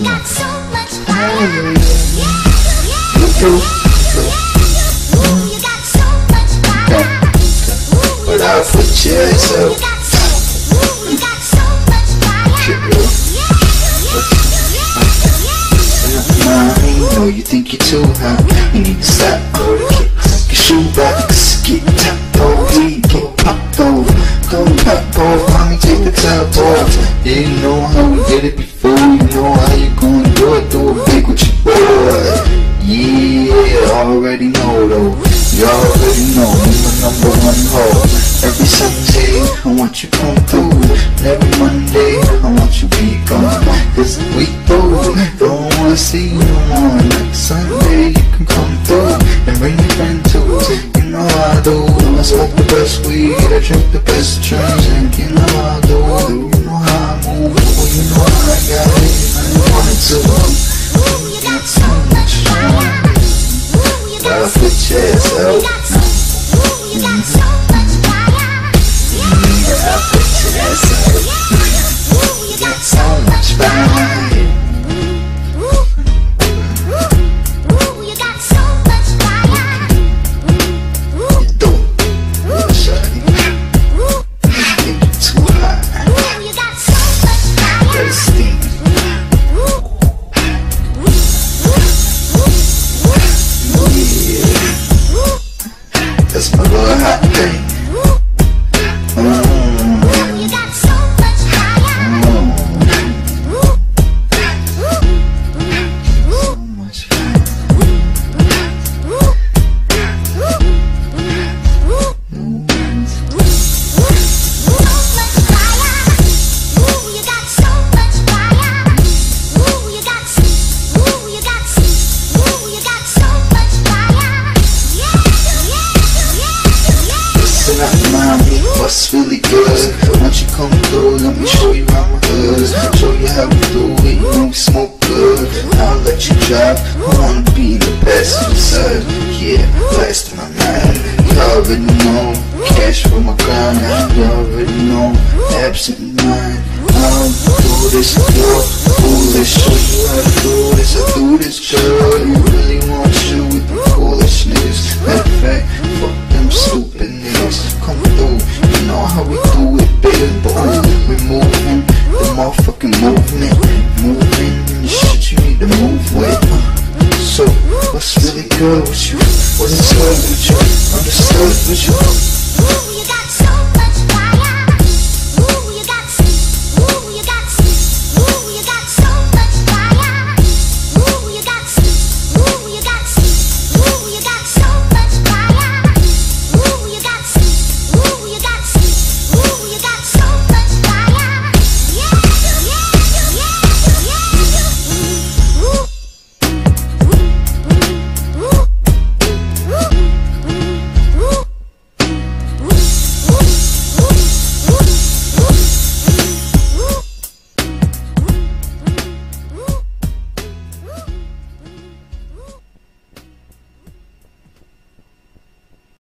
you got so much fire. Hey, you do. Ooh, you got so much fire. But I put your ass up. you got so, you got so much fire. Girl. Mommy, know you think you're too hot. You need to stop, go to kick your shoe box, get top off, we I want you come through, every Monday, I want you be gone. This week through, don't wanna see you no more. Next Sunday, you can come through and bring your friend too. You know how I do. I smoke the best weed, I drink the best drinks and you know how I do. You know how I move, well, you know how I got it. I wanted to. Ooh, you got so much fire. Ooh, you got so, put your what's really good? Once you come through, let me show you how my hood. Show you how we do it, you know we smoke good. I'll let you drive, I wanna be the best you serve. Yeah, in my mind. You already know, cash for my grind. You already know, absent mind. I'll do this, girl, foolish. Show you how to do this, I do this, girl. You really want movement, movement, the shit you need to move with. So, what's really good with you? What's good with you? Understood with you?